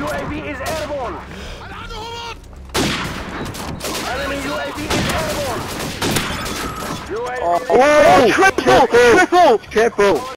UAV is airborne. Enemy UAV is airborne. UAV Oh, oh, triple, triple, triple.